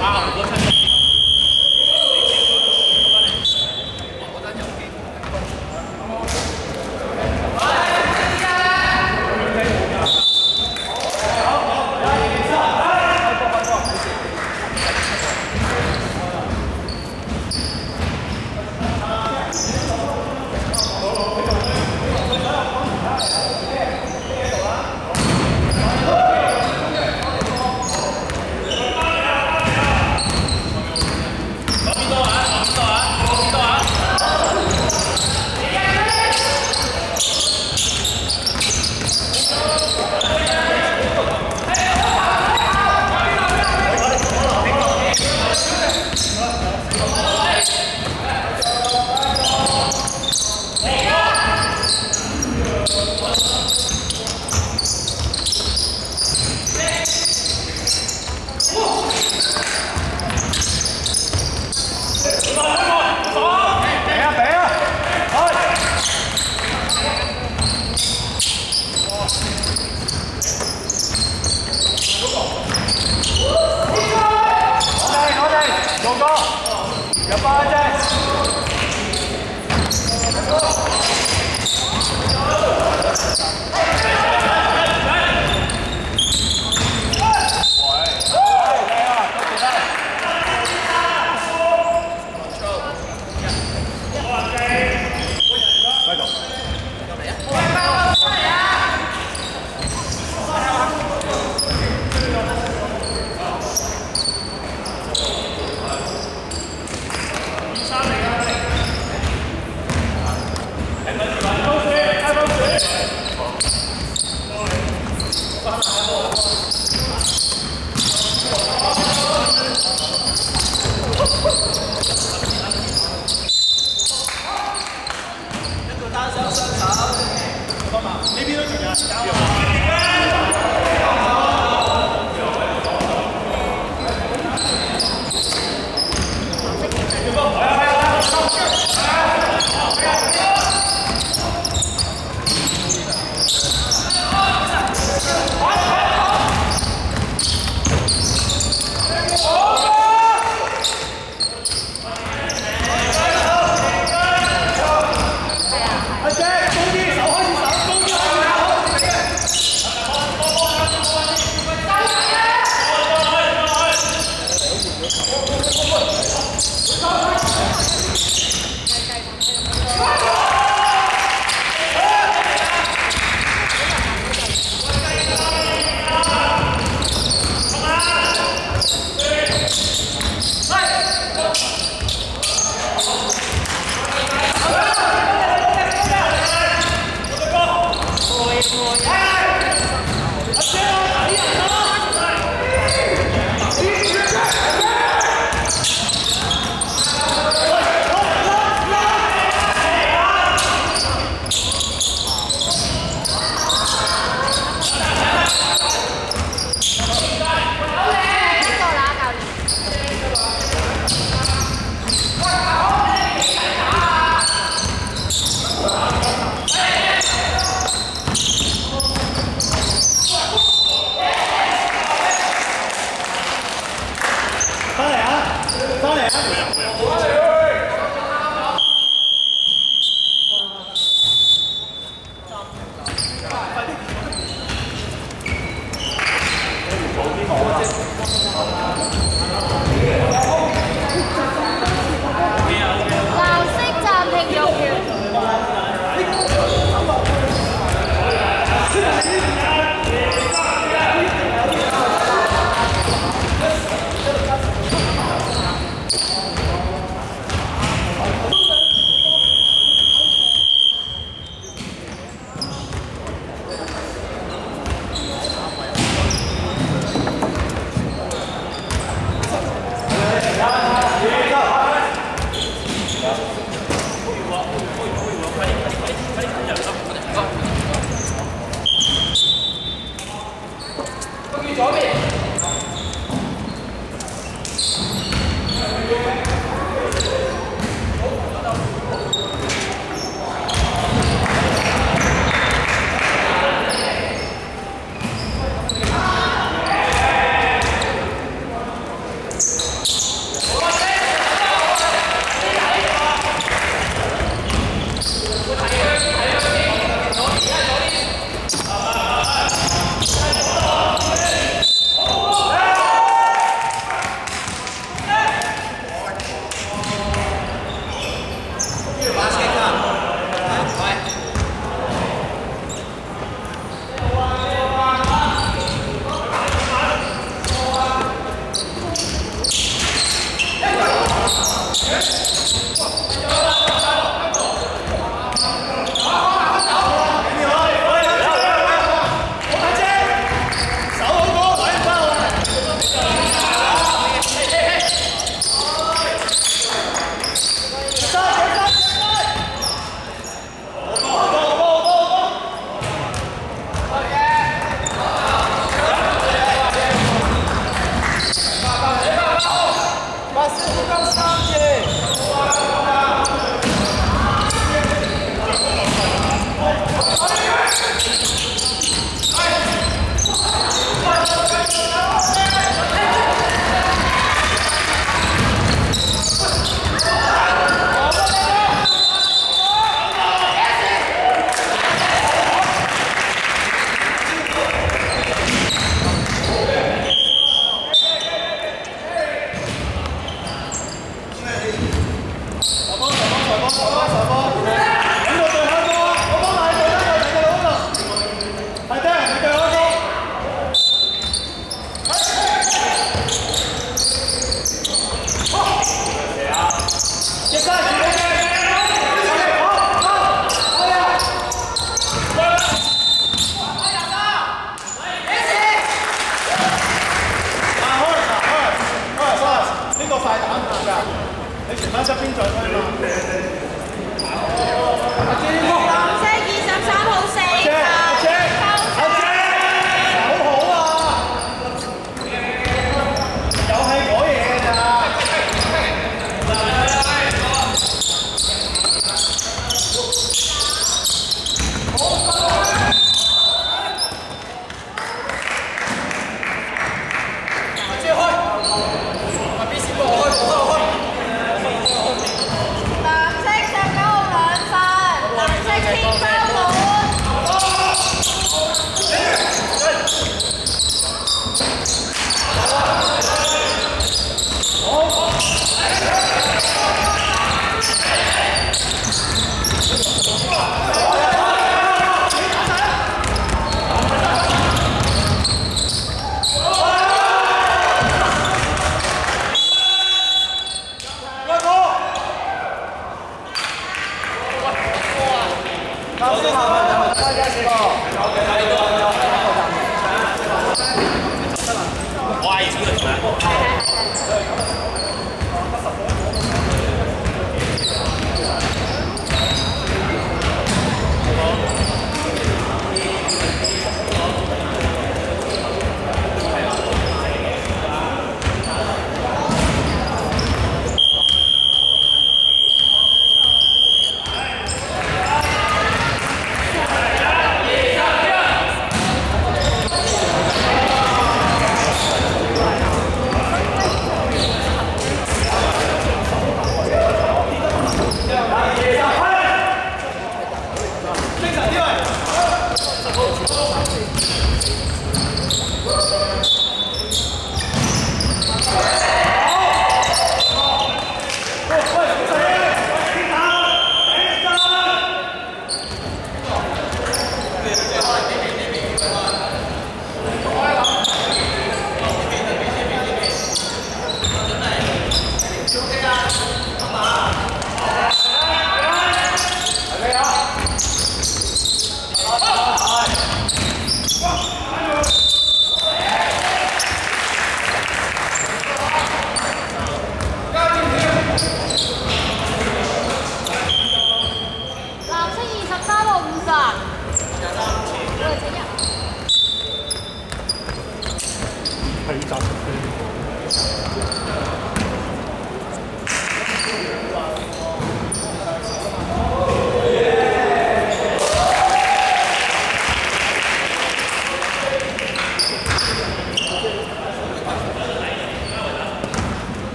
啊我差点报告，要 có.